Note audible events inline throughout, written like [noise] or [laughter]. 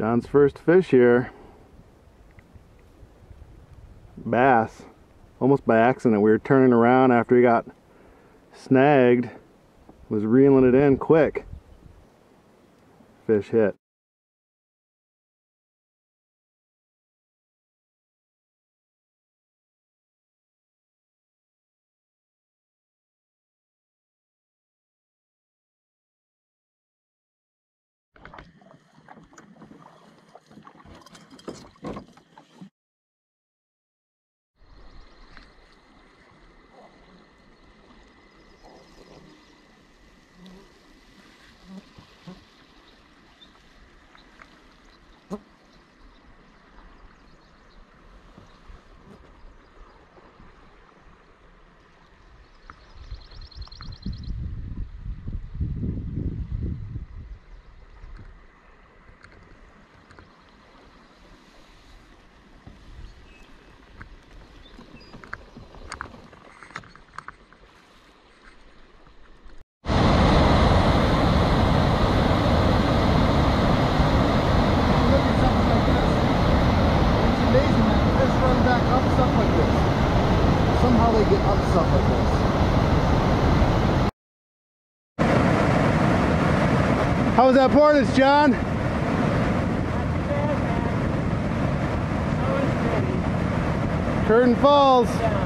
John's first fish here. Bass. Almost by accident. We were turning around after he got snagged. Was reeling it in quick. Fish hit. Look at something like this. It's amazing that fish run back up stuff like this. Somehow they get up stuff like this. How was that portage, John? Curtain Falls.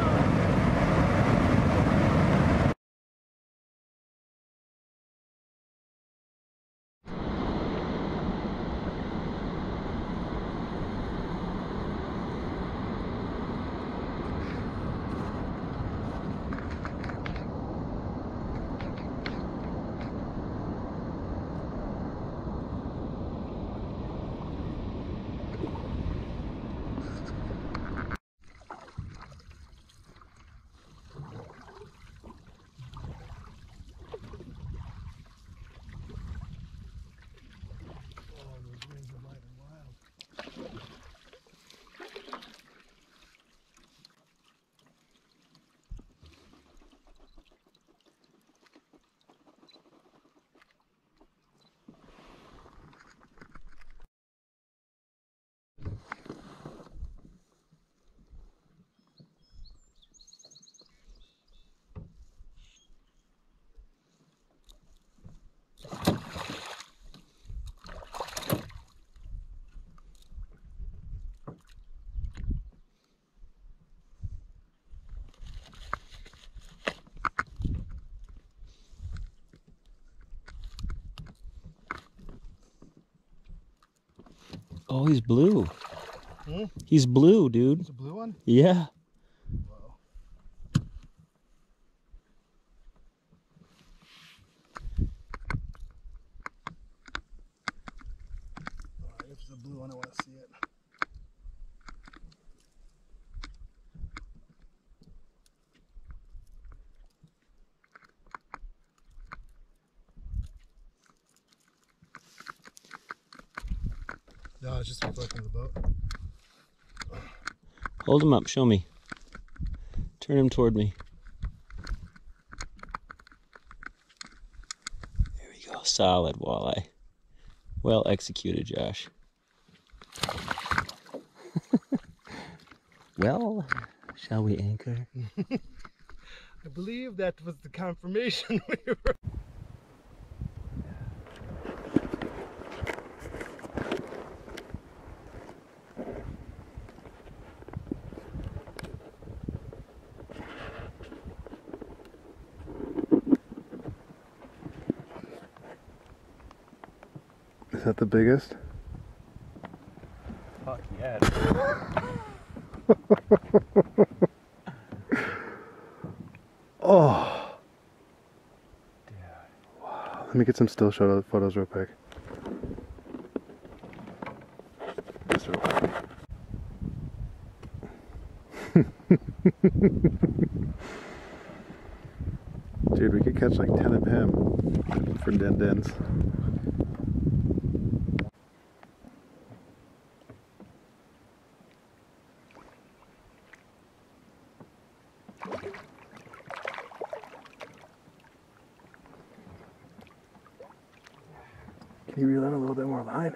Oh, he's blue. Hmm? He's blue, dude. It's a blue one? Yeah. Alright, if it's a blue one, I want to see it. No, it's just reflecting the boat. Hold him up. Show me. Turn him toward me. There we go. Solid walleye. Well executed, Josh. [laughs] well, shall we anchor? [laughs] I believe that was the confirmation [laughs] we were. Biggest? Fuck yeah. [laughs] Oh. Wow. Let me get some still shot photos real quick. Just real quick. [laughs] Dude, we could catch like 10 of him for din dins. Can you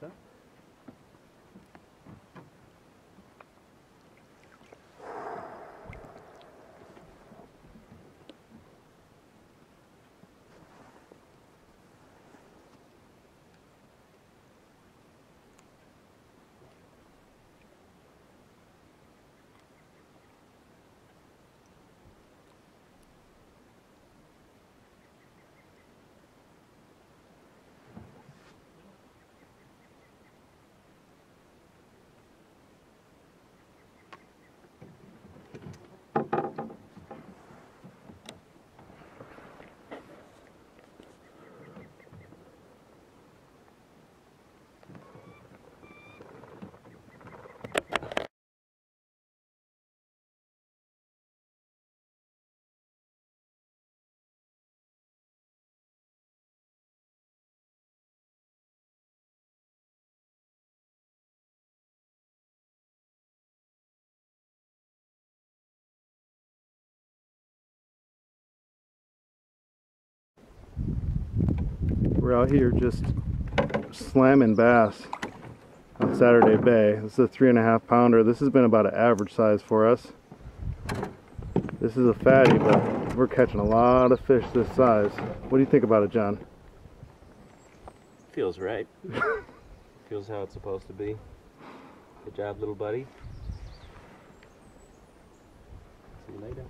reel We're out here just slamming bass on Saturday Bay. This is a three and a half pounder. This has been about an average size for us. This is a fatty, but we're catching a lot of fish this size. What do you think about it, John? Feels right. [laughs] Feels how it's supposed to be. Good job, little buddy. See you later.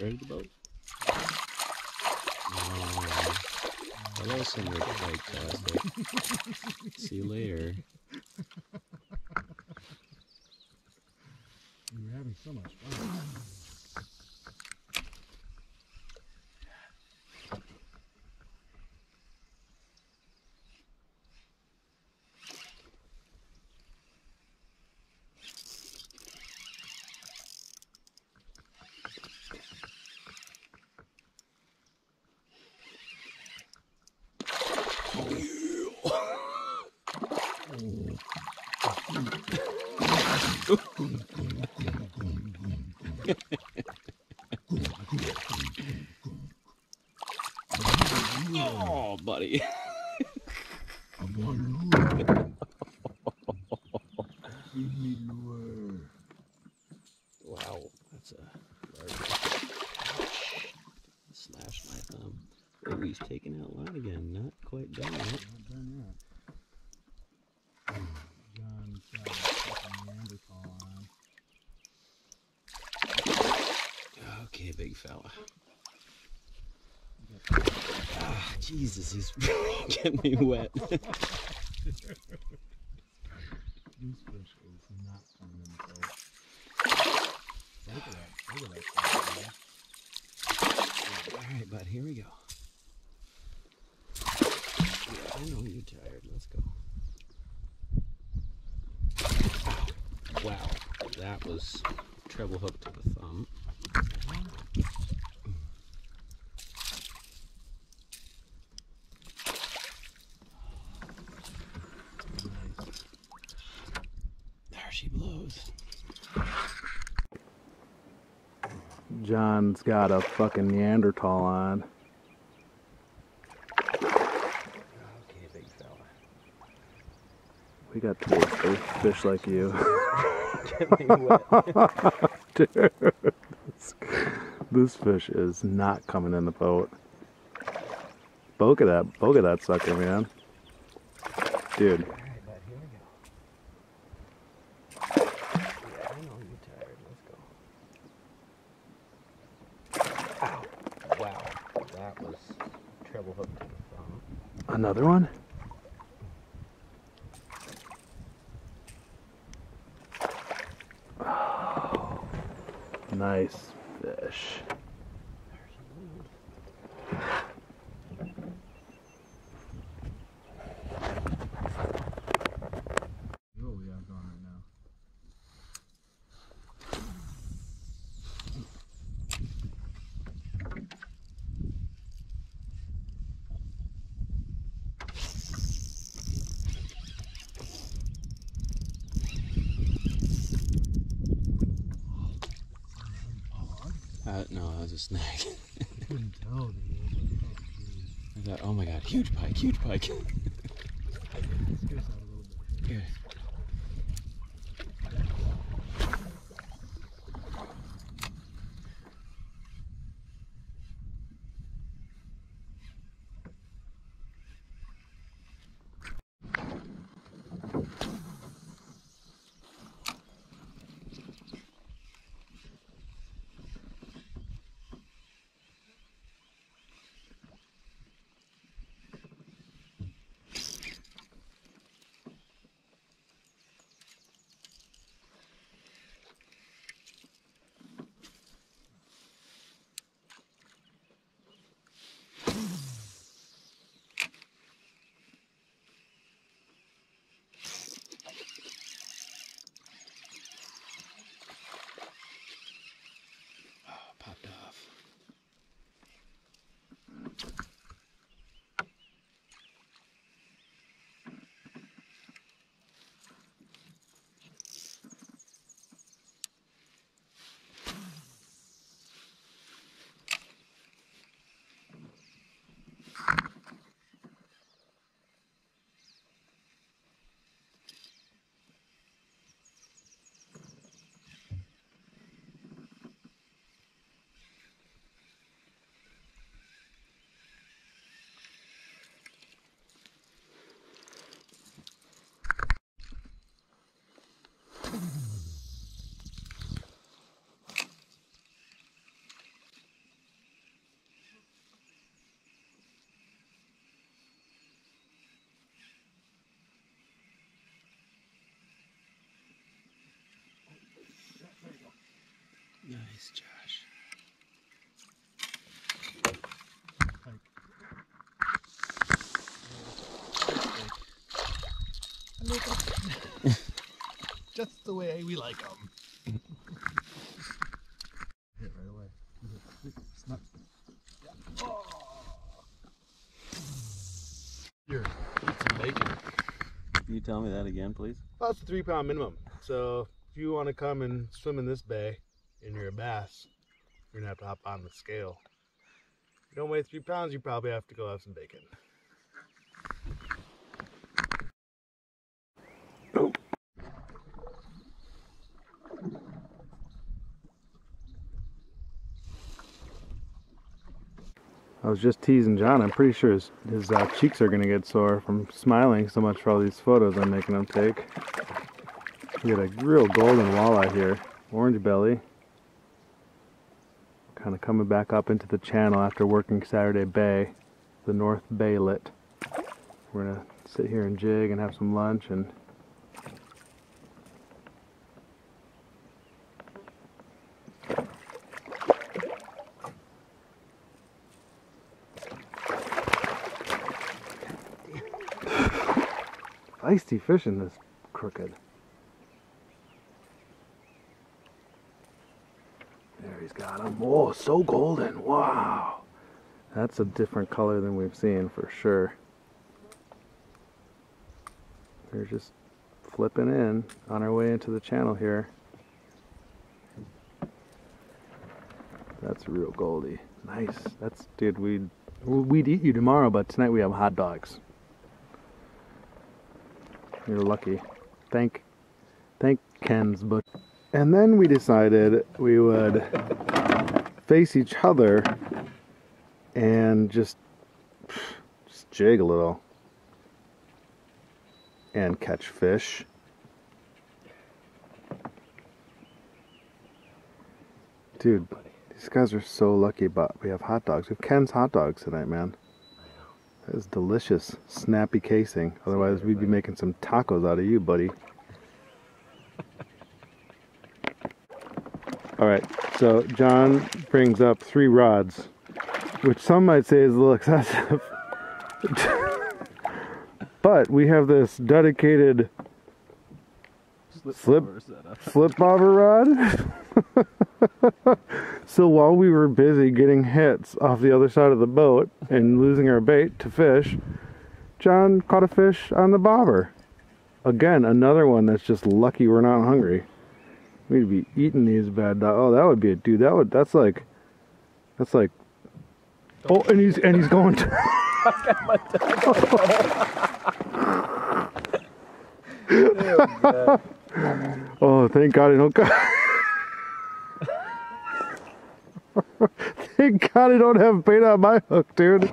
Ready to boat? Hello, Cinder Fantastic. See you later. [laughs] We were having so much fun. Oh, buddy. Wow, that's a large slash my thumb. Oh, he's taking out line again. Not quite done yet. Not done yet. John's got a fucking Neanderthal Okay, big fella. Ah, Jesus, he's [laughs] getting me wet. This fish is not coming in the boat. Look at that. Look at that stuff, man. All right, bud, here we go. Yeah, I know you're tired. Let's go. Wow, that was treble hook to the thumb. John's got a fucking Neanderthal on. Okay, big fella. We got to fish, like you. [laughs] Dude, this, this fish is not coming in the boat. Boga that, boga that sucker, man. Dude, double hook. Another one? Huge pike, Nice, Josh. [laughs] Just the way we like them. Hit right away. It's not. Yeah. Oh. Here, it's some bacon. Can you tell me that again, please? Well, that's a three pound minimum. So if you want to come and swim in this bay and you're a bass, you're gonna have to hop on the scale. If you don't weigh three pounds, you probably have to go have some bacon. Oh. I was just teasing John. I'm pretty sure his, his uh, cheeks are gonna get sore from smiling so much for all these photos I'm making him take. We got a real golden walleye here, orange belly. Kind of coming back up into the channel after working Saturday Bay, the North Baylet. We're gonna sit here and jig and have some lunch and [laughs] feisty fish in this crooked. There Oh, so golden. Wow. That's a different color than we've seen for sure. We're just flipping in on our way into the channel here. That's real goldy. Nice. That's dude. We'd we'd eat you tomorrow, but tonight we have hot dogs. You're lucky. Thank, thank Ken's but. And then we decided we would face each other and just, just jig a little and catch fish. Dude, these guys are so lucky, but we have hot dogs. We have Ken's hot dogs tonight, man. That is delicious, snappy casing. Otherwise, we'd be making some tacos out of you, buddy. All right, so John brings up three rods, which some might say is a little [laughs] excessive. but we have this dedicated slip slip bobber rod. [laughs] so while we were busy getting hits off the other side of the boat and losing our bait to fish, John caught a fish on the bobber. Again, another one that's just lucky we're not hungry. We'd be eating these bad dogs. Oh, that would be a dude. That would. That's like. That's like. Oh, and he's and he's going to. [laughs] oh, thank God I don't. [laughs] thank God I don't have bait on my hook, dude.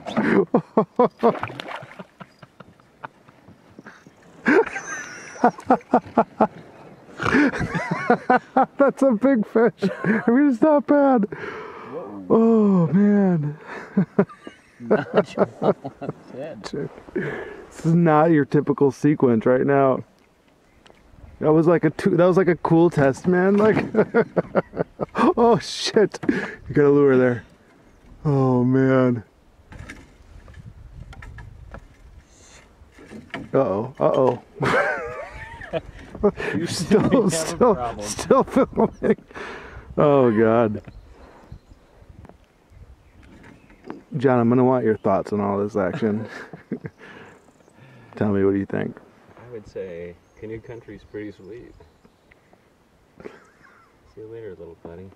[laughs] [laughs] That's a big fish. I mean, it's not bad. Oh man, Dude, [laughs] this is not your typical sequence right now. That was like a two, that was like a cool test, man. Like, [laughs] oh shit, you got a lure there. Oh man. Uh oh. Uh oh. [laughs] [laughs] still, still, still filming. Oh god. John, I'm gonna want your thoughts on all this action. [laughs] Tell me, what do you think? I would say Canoe Country's pretty sweet. See you later, little buddy.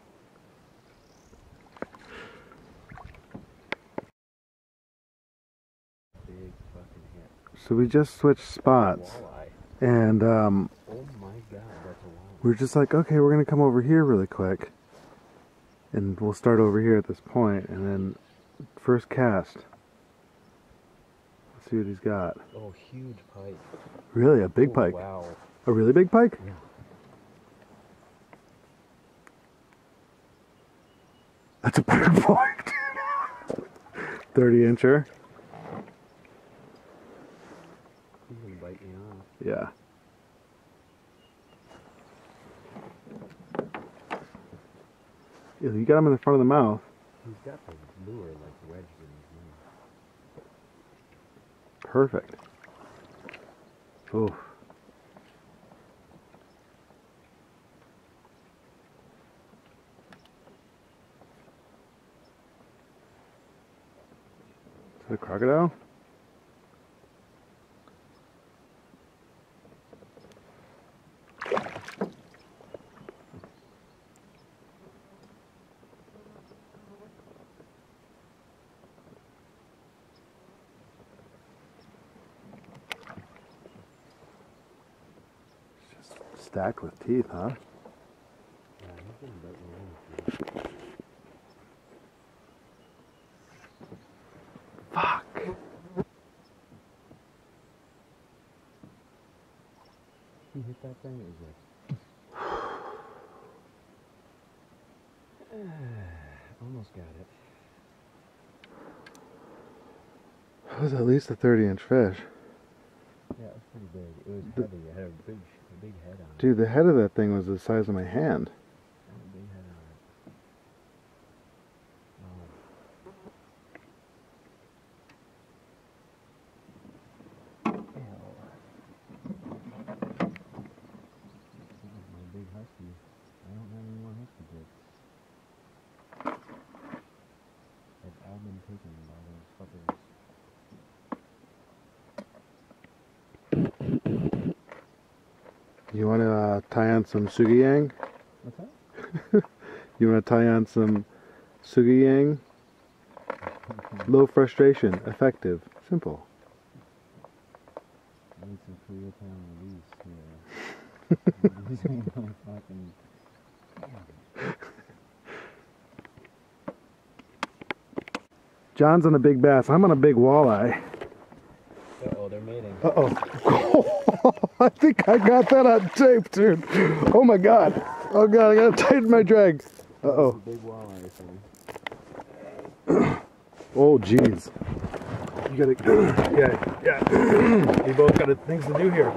Big fucking hit. So we just switched spots, and um, that's a walleye. we are just like, okay, we're gonna come over here really quick, and we'll start over here at this point, and then first cast. Let's see what he's got. Oh, huge pike. Really, a big Oh, pike? Wow. A really big pike? Yeah. That's a big [laughs] pike. Thirty incher. He's gonna bite me off. Yeah. You got him in the front of the mouth. He's got the lure like wedged in his mouth. Perfect. Oof. Is it a crocodile? It's stacked with teeth, huh? Yeah, he's gonna bite me off. Fuck. He hit that thing, it was like. Almost got it. That was at least a 30 inch fish. Yeah, it was pretty big. It was heavy. It had a big, Dude, the head of that thing was the size of my hand. Had a big head on it. Oh. This is my big husky. I don't have any more husky bits. They've all been taken by those fuckers. You want to uh, tie on some sugiyang? What's that? [laughs] You want to tie on some sugiyang? Low frustration, effective, simple. I need some Koreatown release here. These ain't no fucking. John's on a big bass. I'm on a big walleye. oh, they're mating. Uh oh. [laughs] [laughs] I think I got that on tape, dude. Oh my god. Oh god, I gotta tighten my drag. Uh oh. [clears throat] Oh jeez. You gotta, [clears throat] yeah, yeah. [clears throat] we both got things to do here.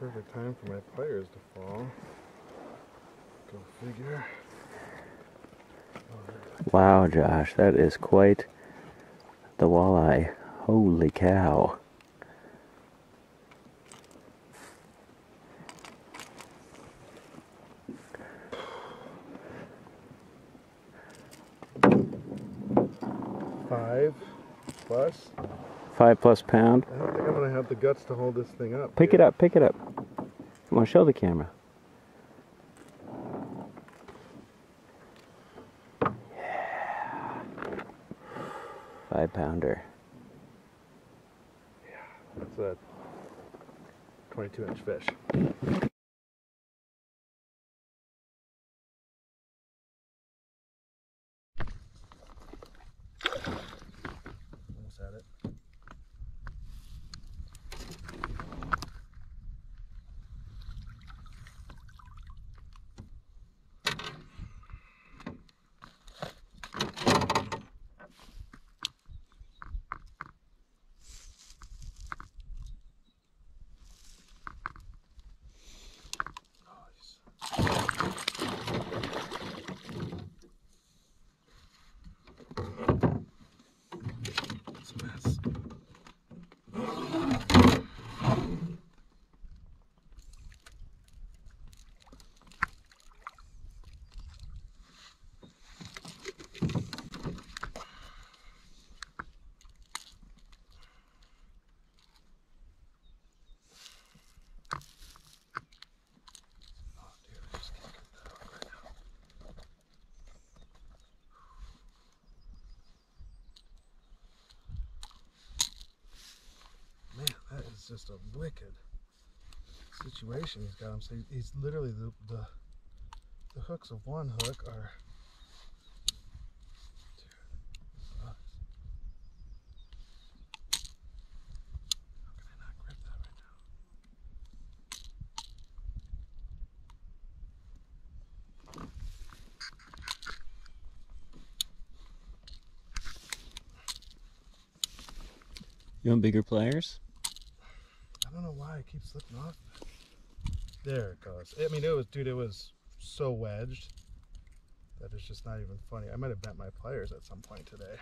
Perfect time for my pliers to fall. Go figure. Wow, Josh, that is quite the walleye. Holy cow. Five plus. Five plus pound. I don't think I'm gonna have the guts to hold this thing up. Pick it up, pick it up. Come on, show the camera. Five pounder. That's a 22 inch fish. Almost had it. It's a mess. Oh, dude, I just can't get that hook right now. Man, that is just a wicked situation he's got him. So he's literally the the, the hooks of one hook are. You want bigger pliers? I don't know why it keeps slipping off. There it goes. I mean, it was, dude, it was so wedged that it's just not even funny. I might have bent my pliers at some point today.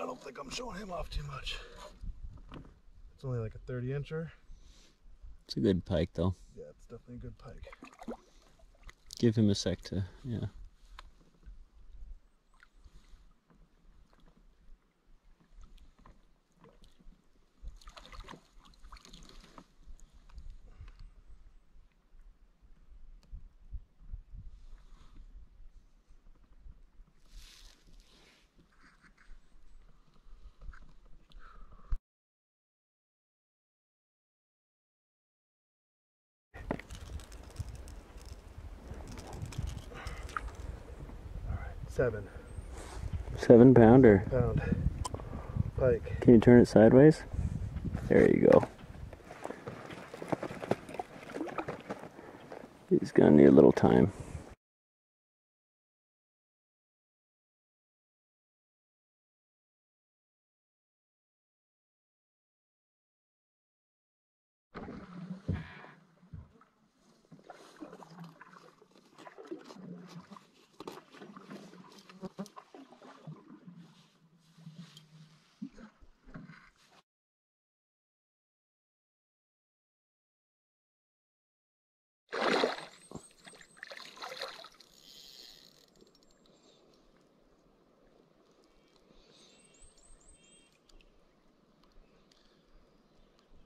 I don't think I'm showing him off too much. It's only like a 30 incher. It's a good pike, though. Yeah, it's definitely a good pike. Give him a sec to, yeah. Seven Seven pounder. pound pike. Can you turn it sideways? There you go. He's gonna need a little time.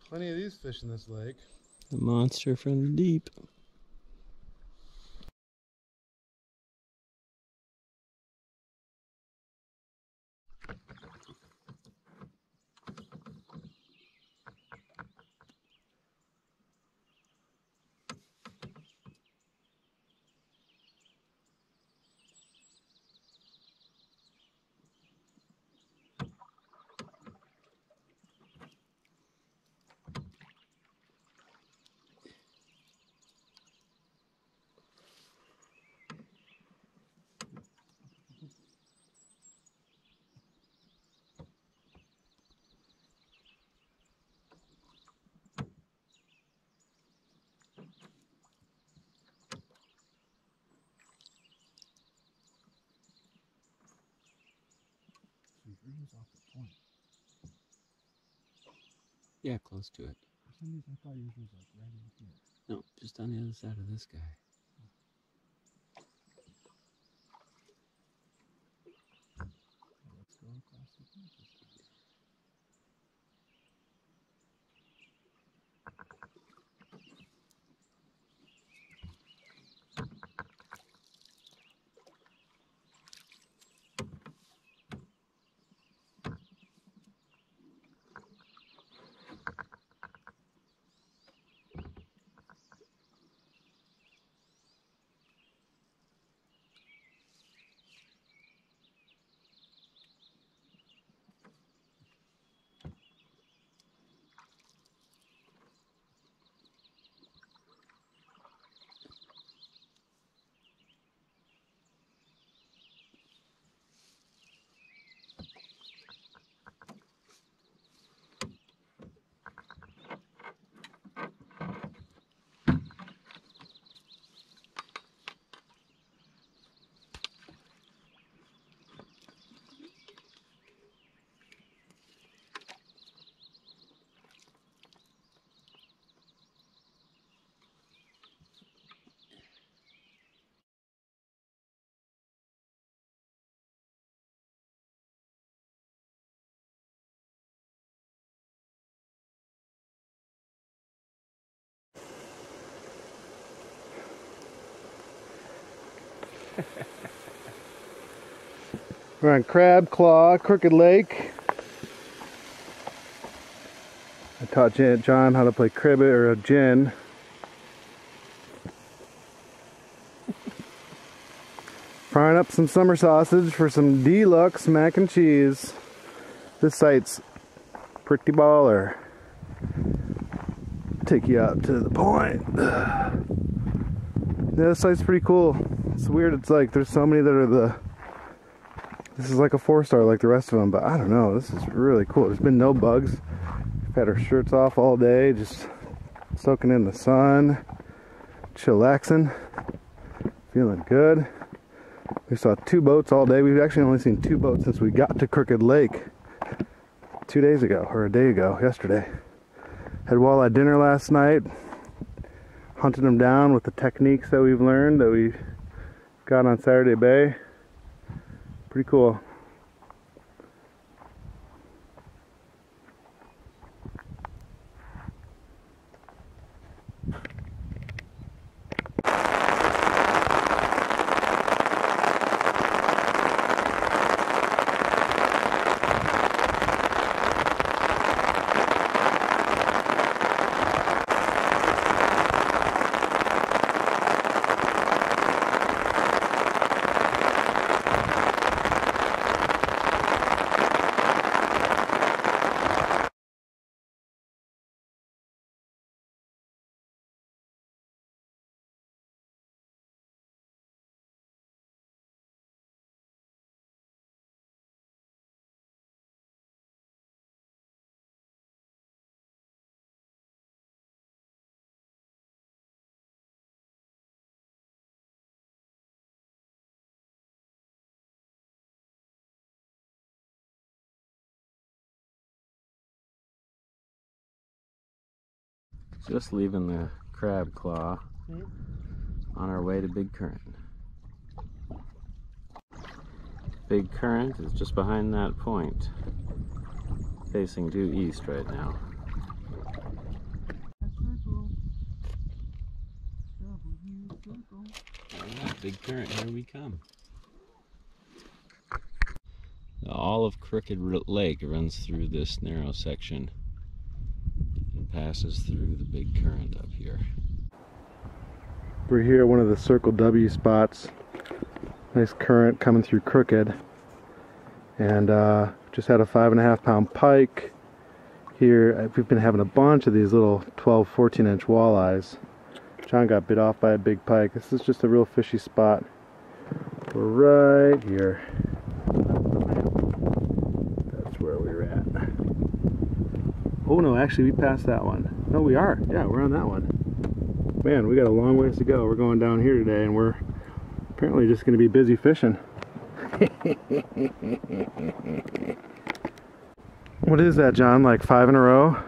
Plenty of these fish in this lake. The monster from the deep. Off the point. Yeah, close to it. For some reason, I thought yours was like right in here. No, just on the other side of this guy. So let's go across the point this time. [laughs] We're on Crab Claw, Crooked Lake. I taught John how to play cribbage or a gin. [laughs] Frying up some summer sausage for some deluxe mac and cheese. This site's pretty baller. Take you out to the point. [sighs] Yeah, this site's pretty cool. It's weird. It's like there's so many that are the this is like a four star like the rest of them, but I don't know. This is really cool. There's been no bugs. We've had our shirts off all day, just soaking in the sun, chillaxing, feeling good. We saw two boats all day. We've actually only seen two boats since we got to Crooked Lake two days ago, or a day ago, yesterday. Had walleye dinner last night. Hunted them down with the techniques that we've learned that we got on Saturday Bay pretty cool. Just leaving the crab claw hmm? on our way to Big Current. Big Current is just behind that point, facing due east right now. Alright, Big Current, here we come. The Olive Crooked Lake runs through this narrow section and passes through the big current up here. We're here at one of the Circle W spots. Nice current coming through Crooked. And uh, just had a five and a half pound pike. Here, uh, we've been having a bunch of these little 12, 14 inch walleyes. John got bit off by a big pike. This is just a real fishy spot. We're right here. That's where we're at. Oh no, actually we passed that one. No, we are. Yeah, we're on that one. Man, we got a long ways to go. We're going down here today and we're apparently just going to be busy fishing. [laughs] What is that, John? Like five in a row?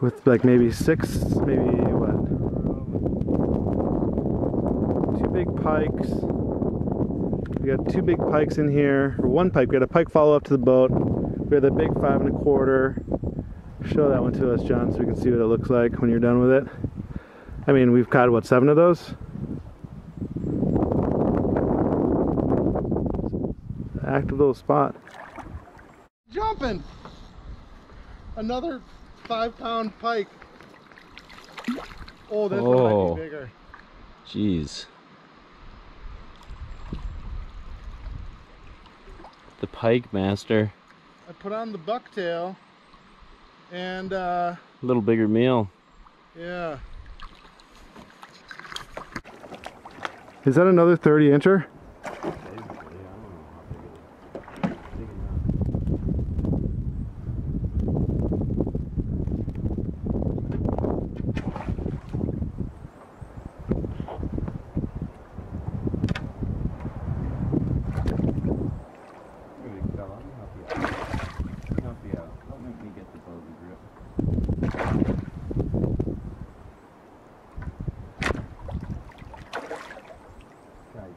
With like maybe six, maybe what? Two big pikes. We got two big pikes in here. Or one pike. We got a pike follow up to the boat. We have the big five and a quarter. Show that one to us, John, so we can see what it looks like when you're done with it. I mean, we've caught what, seven of those? Active little spot. Jumping! Another five pound pike. Oh, this one Oh. might be oh. bigger. Jeez. The pike master. I put on the bucktail and uh, A little bigger meal. yeah. Is that another 30 incher?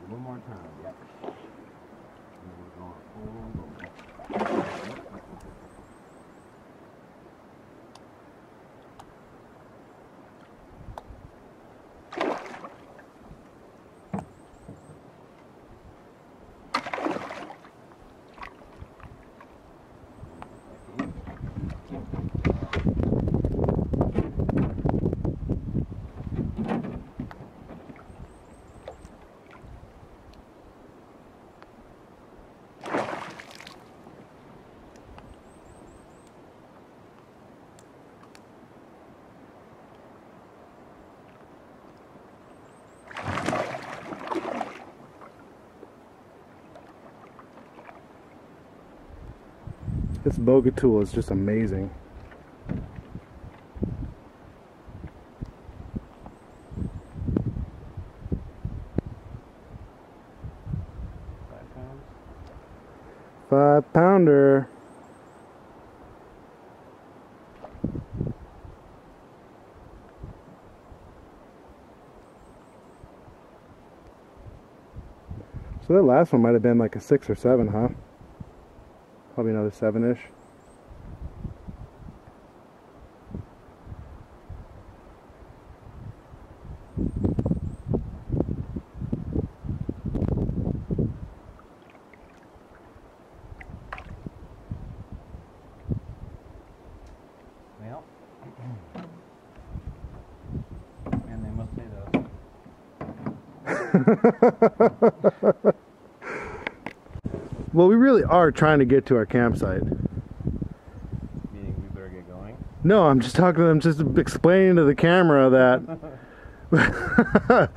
One more time, yep. This boga tool is just amazing. Five pounds? Five pounder. So that last one might have been like a six or seven, huh? Probably another seven-ish. Well. [clears throat] and they must say those. [laughs] Well, we really are trying to get to our campsite. Meaning we better get going. No, I'm just talking to them, just explaining to the camera that [laughs]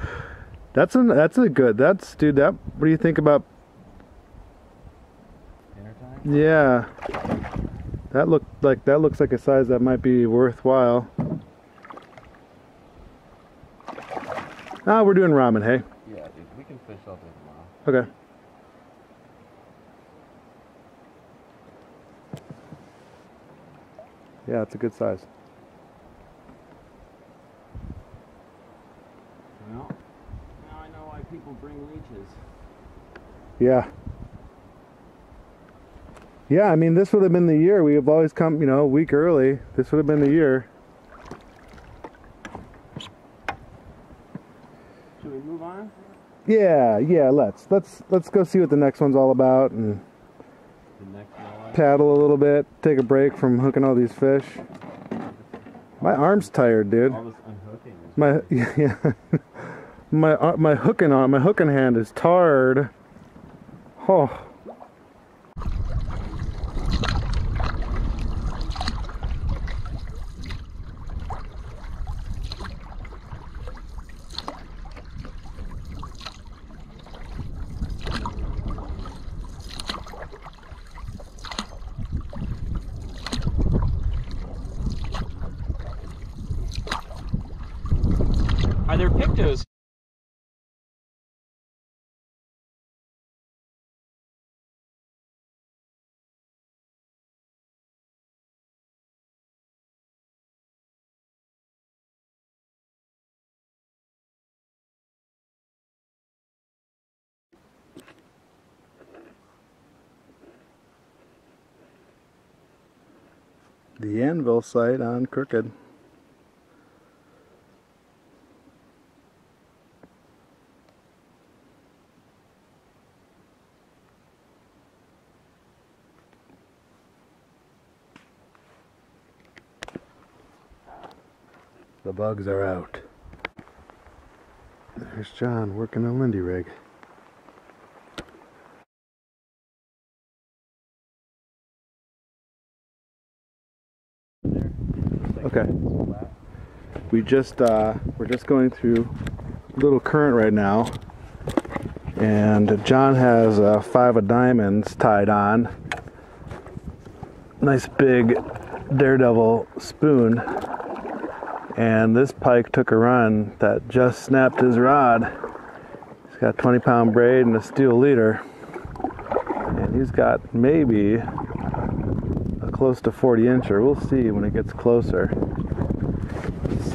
that's a that's a good. That's dude. That what do you think about? Dinner time? Yeah, that look like that looks like a size that might be worthwhile. Ah, we're doing ramen. Hey, Yeah, dude, we can fish all day tomorrow. okay. Yeah, it's a good size. Well, now I know why people bring leeches. Yeah. Yeah, I mean, this would have been the year. We have always come, you know, a week early. This would have been the year. Should we move on? Yeah, yeah. Let's let's let's go see what the next one's all about and The next one. Paddle a little bit. Take a break from hooking all these fish. My arm's tired, dude. All this unhooking is My [laughs] yeah, my uh, my hooking on my hooking hand is tired. Oh. Are there pictos the anvil site on Crooked. Bugs are out. There's John working a Lindy rig. Okay. We just uh, we're just going through a little current right now, and John has uh, five of diamonds tied on. Nice big daredevil spoon, and this pike took a run that just snapped his rod. He's got 20 pound braid and a steel leader, and he's got maybe a close to 40 incher. We'll see when it gets closer.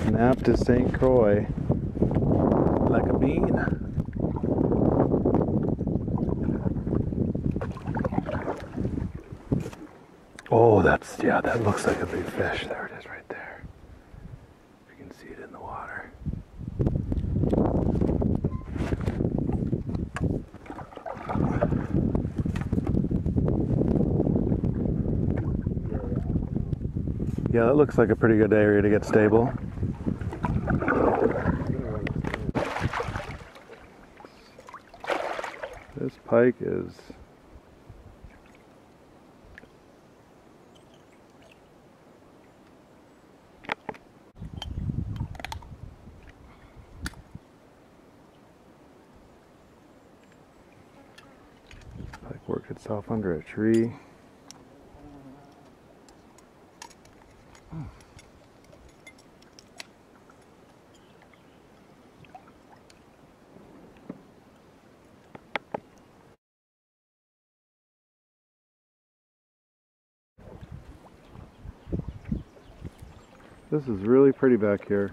Snapped to St. Croix like a bean. Oh, that's, yeah, that looks like a big fish. There. You can see it in the water. Yeah, that looks like a pretty good area to get stable. This pike is pike worked itself under a tree. This is really pretty back here.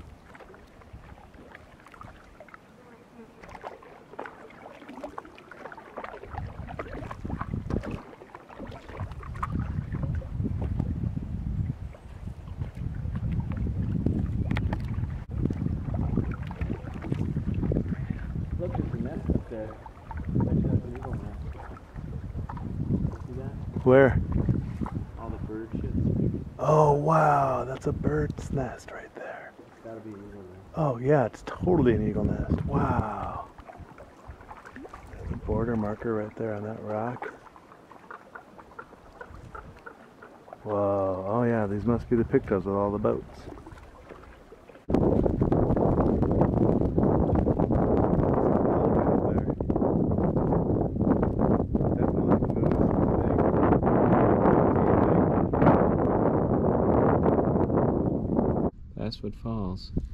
Look, there's a nest up there. Bet you that's an eagle nest. See that? Where? All the bird shits. Oh wow, that's a bird's nest right there. It's gotta be an eagle nest. Oh yeah, it's totally an eagle nest. Wow. There's a border marker right there on that rock. Whoa. Oh yeah, these must be the pictos with all the boats. Basswood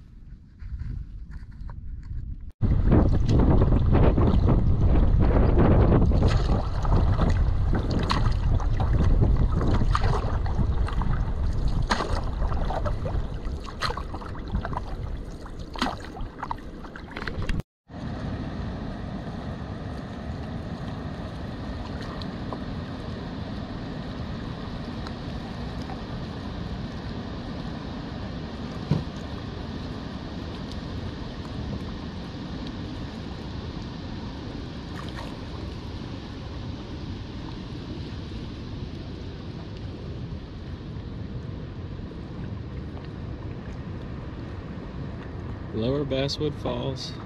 Lower Basswood Falls.